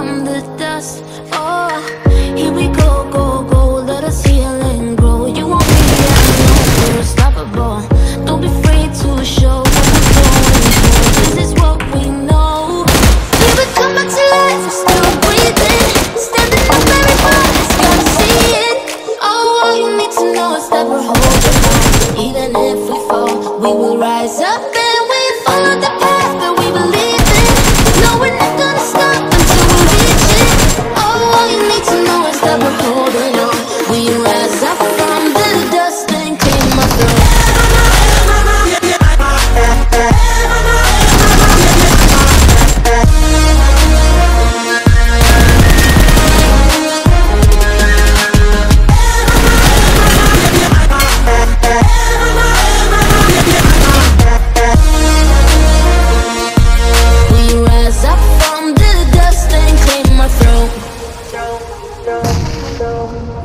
from the dust. Oh, here we go, go, go. Let us heal and grow. You won't be alone, we're unstoppable. Don't be afraid to show what we're going This is what we know. Here we come back to life, still breathing. Standing up, everybody's gonna see it. Oh, all you need to know is that we're holding on. Even if we fall, we will rise up And we follow the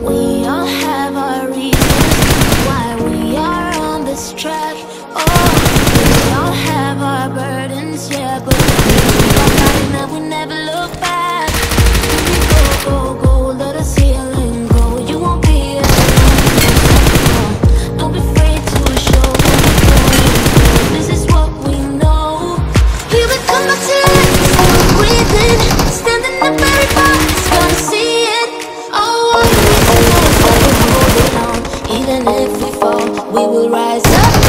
We all have our reasons. fall, we will rise up.